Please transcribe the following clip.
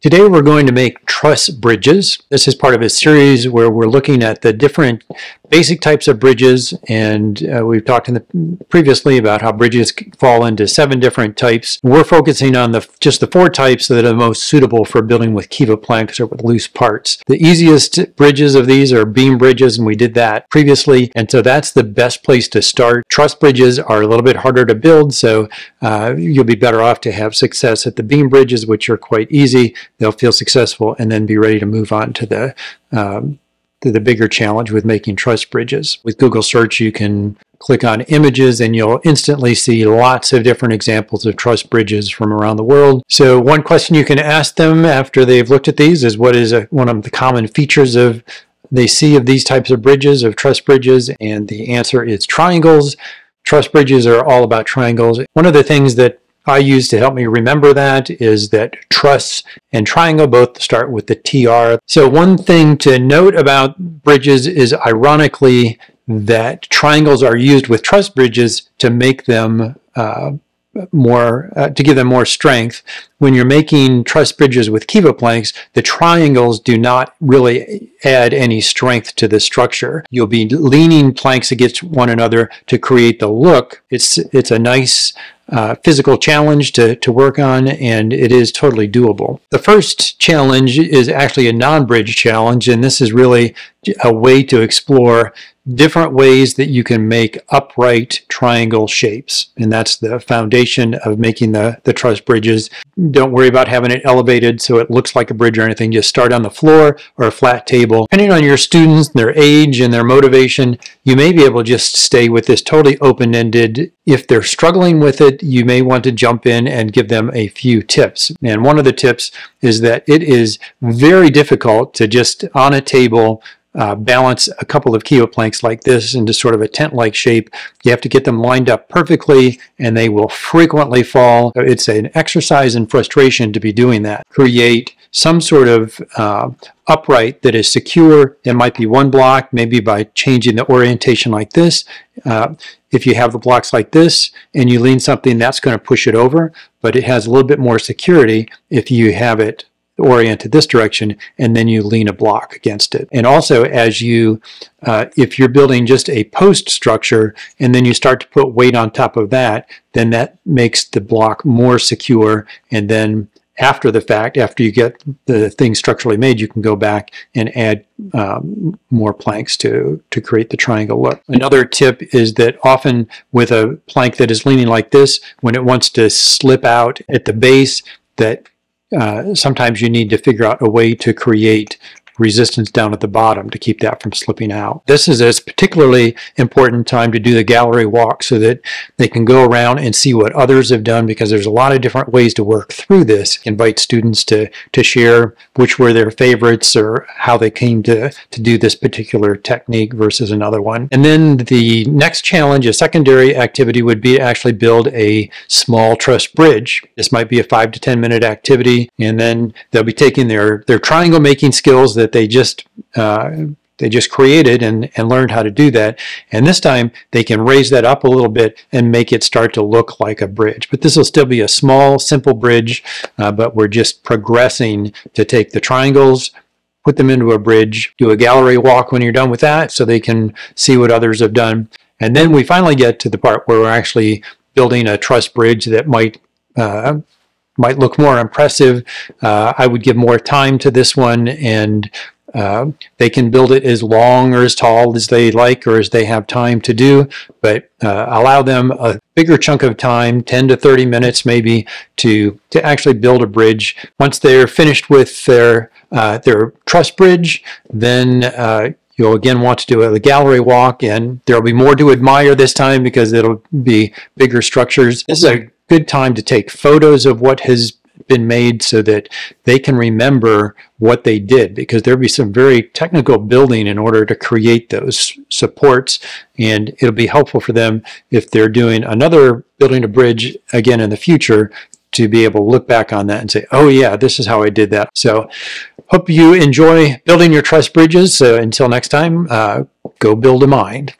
Today we're going to make truss bridges. This is part of a series where we're looking at the different basic types of bridges and uh, we've talked in the, previously about how bridges fall into seven different types. We're focusing on the just the four types that are most suitable for building with KEVA planks or with loose parts. The easiest bridges of these are beam bridges and we did that previously and so that's the best place to start. Truss bridges are a little bit harder to build so uh, you'll be better off to have success at the beam bridges which are quite easy they'll feel successful and then be ready to move on to the um, the bigger challenge with making truss bridges. With Google search, you can click on images and you'll instantly see lots of different examples of truss bridges from around the world. So one question you can ask them after they've looked at these is what is a, one of the common features of they see of these types of bridges, of truss bridges, and the answer is triangles. Truss bridges are all about triangles. One of the things that I use to help me remember that is that truss and triangle both start with the TR. So one thing to note about bridges is ironically that triangles are used with truss bridges to make them uh, more uh, to give them more strength. When you're making truss bridges with KEVA planks, the triangles do not really add any strength to the structure. You'll be leaning planks against one another to create the look. It's it's a nice uh, physical challenge to, to work on, and it is totally doable. The first challenge is actually a non-bridge challenge, and this is really a way to explore different ways that you can make upright triangle shapes. And that's the foundation of making the, the truss bridges. Don't worry about having it elevated so it looks like a bridge or anything. Just start on the floor or a flat table. Depending on your students, their age, and their motivation, you may be able to just stay with this totally open-ended. If they're struggling with it, you may want to jump in and give them a few tips. And one of the tips is that it is very difficult to just on a table uh, balance a couple of KEVA planks like this into sort of a tent-like shape. You have to get them lined up perfectly and they will frequently fall. It's an exercise in frustration to be doing that. Create some sort of uh, upright that is secure. It might be one block, maybe by changing the orientation like this. Uh, if you have the blocks like this and you lean something, that's going to push it over, but it has a little bit more security if you have it oriented this direction and then you lean a block against it. And also as you, uh, if you're building just a post structure and then you start to put weight on top of that, then that makes the block more secure and then after the fact, after you get the thing structurally made, you can go back and add um, more planks to, to create the triangle look. Another tip is that often with a plank that is leaning like this, when it wants to slip out at the base, that uh, sometimes you need to figure out a way to create resistance down at the bottom to keep that from slipping out. This is a particularly important time to do the gallery walk so that they can go around and see what others have done because there's a lot of different ways to work through this. Invite students to, to share which were their favorites or how they came to, to do this particular technique versus another one. And then the next challenge, a secondary activity would be to actually build a small truss bridge. This might be a five to 10 minute activity and then they'll be taking their, their triangle making skills that that they just uh, they just created and, and learned how to do that. And this time they can raise that up a little bit and make it start to look like a bridge. But this will still be a small, simple bridge, uh, but we're just progressing to take the triangles, put them into a bridge, do a gallery walk when you're done with that so they can see what others have done. And then we finally get to the part where we're actually building a truss bridge that might uh, might look more impressive. Uh, I would give more time to this one and uh, they can build it as long or as tall as they like or as they have time to do, but uh, allow them a bigger chunk of time, 10 to 30 minutes maybe, to, to actually build a bridge. Once they're finished with their, uh, their truss bridge, then uh, you'll again want to do a gallery walk and there'll be more to admire this time because it'll be bigger structures. This is a good time to take photos of what has been made so that they can remember what they did because there'll be some very technical building in order to create those supports and it'll be helpful for them if they're doing another building a bridge again in the future to be able to look back on that and say, oh yeah, this is how I did that. So hope you enjoy building your truss bridges. So until next time, uh, go build a mind.